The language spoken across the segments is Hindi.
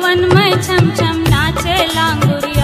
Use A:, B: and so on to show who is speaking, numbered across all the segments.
A: भुवन में छम छम नाचे लांगुरिया।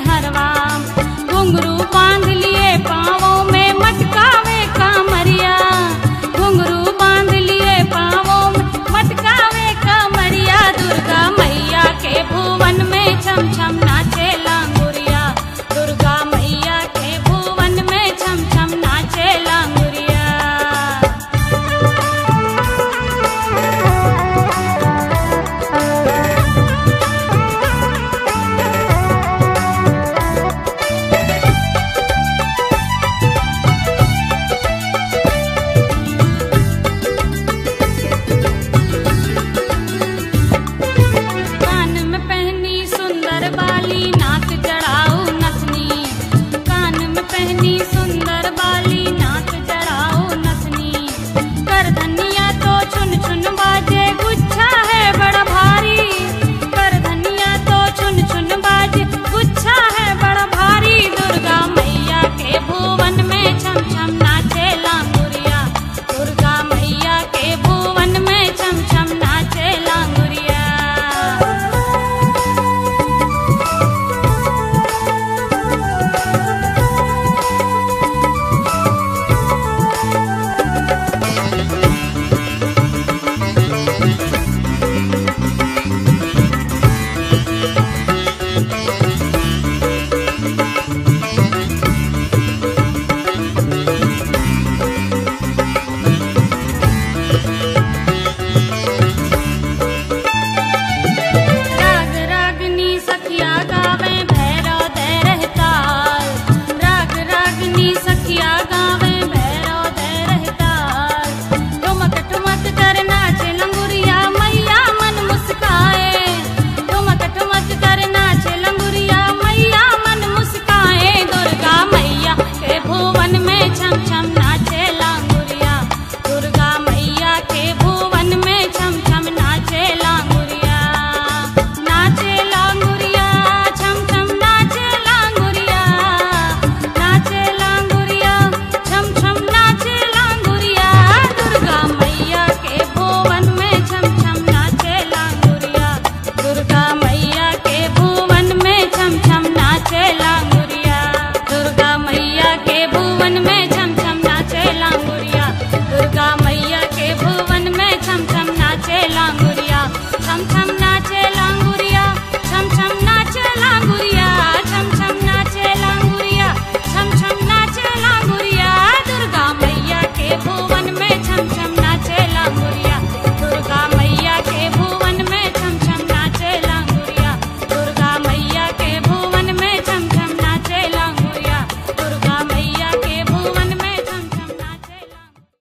A: हरवा